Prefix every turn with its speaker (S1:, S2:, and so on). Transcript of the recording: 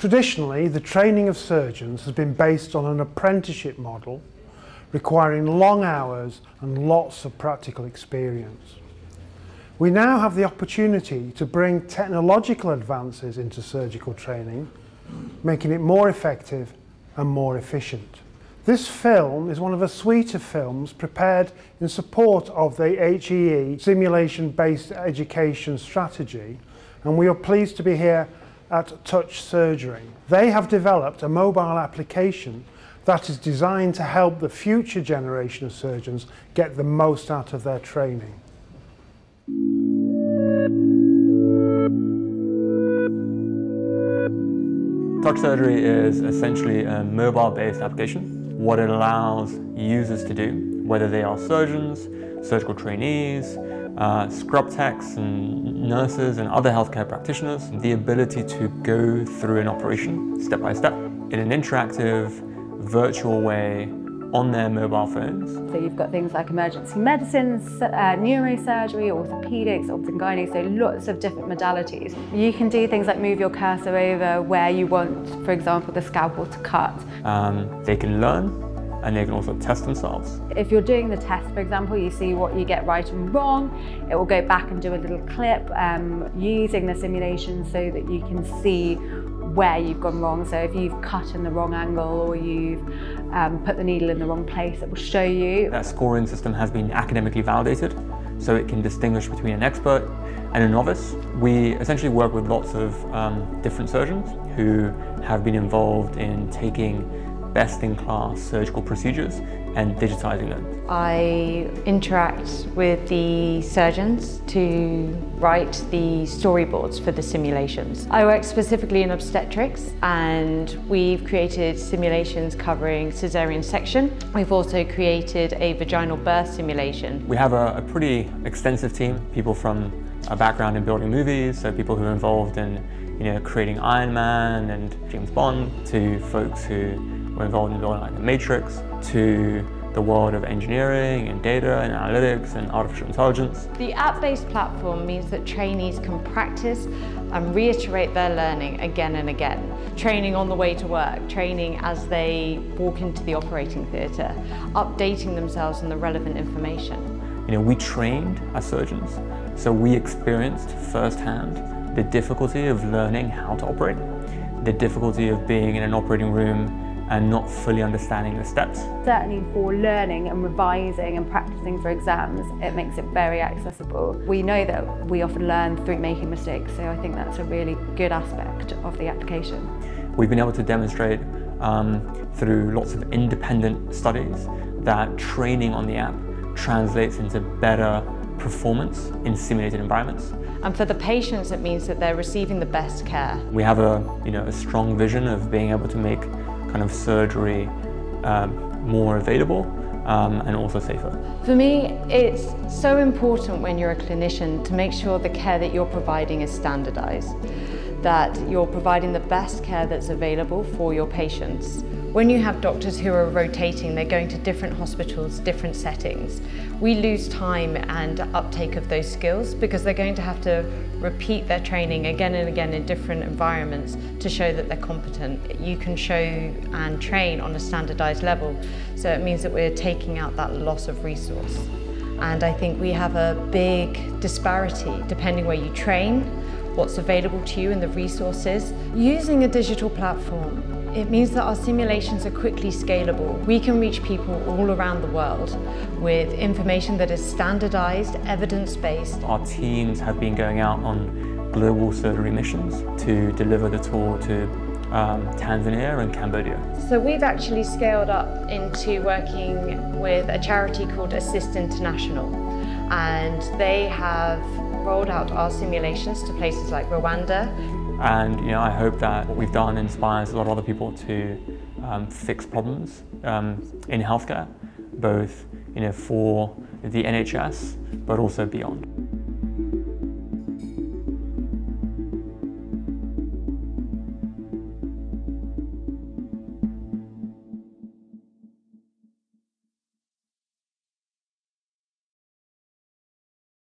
S1: Traditionally, the training of surgeons has been based on an apprenticeship model requiring long hours and lots of practical experience. We now have the opportunity to bring technological advances into surgical training, making it more effective and more efficient. This film is one of a suite of films prepared in support of the HEE simulation-based education strategy and we are pleased to be here at Touch Surgery. They have developed a mobile application that is designed to help the future generation of surgeons get the most out of their training.
S2: Touch Surgery is essentially a mobile-based application what it allows users to do, whether they are surgeons, surgical trainees, uh, scrub techs and nurses and other healthcare practitioners, the ability to go through an operation step by step in an interactive, virtual way on their mobile phones.
S3: So you've got things like emergency medicine, uh, neurosurgery, orthopedics, obs and gynae, so lots of different modalities. You can do things like move your cursor over where you want, for example, the scalpel to cut.
S2: Um, they can learn and they can also test themselves.
S3: If you're doing the test, for example, you see what you get right and wrong, it will go back and do a little clip um, using the simulation so that you can see where you've gone wrong. So if you've cut in the wrong angle or you've um, put the needle in the wrong place, it will show you.
S2: That scoring system has been academically validated, so it can distinguish between an expert and a novice. We essentially work with lots of um, different surgeons who have been involved in taking best-in-class surgical procedures and digitizing them.
S4: I interact with the surgeons to write the storyboards for the simulations. I work specifically in obstetrics and we've created simulations covering caesarean section. We've also created a vaginal birth simulation.
S2: We have a, a pretty extensive team, people from a background in building movies, so people who are involved in you know, creating Iron Man and James Bond, to folks who we're involved in building like the Matrix to the world of engineering and data and analytics and artificial intelligence.
S4: The app-based platform means that trainees can practice and reiterate their learning again and again. Training on the way to work, training as they walk into the operating theatre, updating themselves on the relevant information.
S2: You know, we trained as surgeons, so we experienced firsthand the difficulty of learning how to operate, the difficulty of being in an operating room and not fully understanding the steps.
S3: Certainly for learning and revising and practicing for exams, it makes it very accessible. We know that we often learn through making mistakes, so I think that's a really good aspect of the application.
S2: We've been able to demonstrate um, through lots of independent studies that training on the app translates into better performance in simulated environments.
S4: And for the patients, it means that they're receiving the best care.
S2: We have a, you know, a strong vision of being able to make kind of surgery um, more available um, and also safer.
S4: For me, it's so important when you're a clinician to make sure the care that you're providing is standardized, that you're providing the best care that's available for your patients. When you have doctors who are rotating, they're going to different hospitals, different settings, we lose time and uptake of those skills because they're going to have to repeat their training again and again in different environments to show that they're competent. You can show and train on a standardized level, so it means that we're taking out that loss of resource. And I think we have a big disparity depending where you train, what's available to you and the resources. Using a digital platform it means that our simulations are quickly scalable. We can reach people all around the world with information that is standardized, evidence-based.
S2: Our teams have been going out on global surgery missions to deliver the tool to um, Tanzania and Cambodia.
S4: So we've actually scaled up into working with a charity called Assist International and they have rolled out our simulations to places like Rwanda,
S2: and you know, I hope that what we've done inspires a lot of other people to um, fix problems um, in healthcare, both you know, for the NHS, but also beyond.